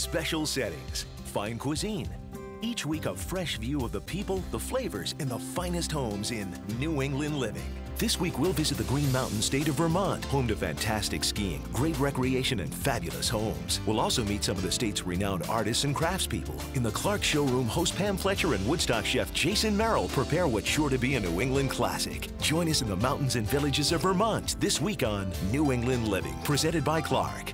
special settings, fine cuisine. Each week, a fresh view of the people, the flavors, and the finest homes in New England living. This week, we'll visit the Green Mountain state of Vermont, home to fantastic skiing, great recreation, and fabulous homes. We'll also meet some of the state's renowned artists and craftspeople. In the Clark Showroom, host Pam Fletcher and Woodstock chef Jason Merrill prepare what's sure to be a New England classic. Join us in the mountains and villages of Vermont this week on New England Living, presented by Clark.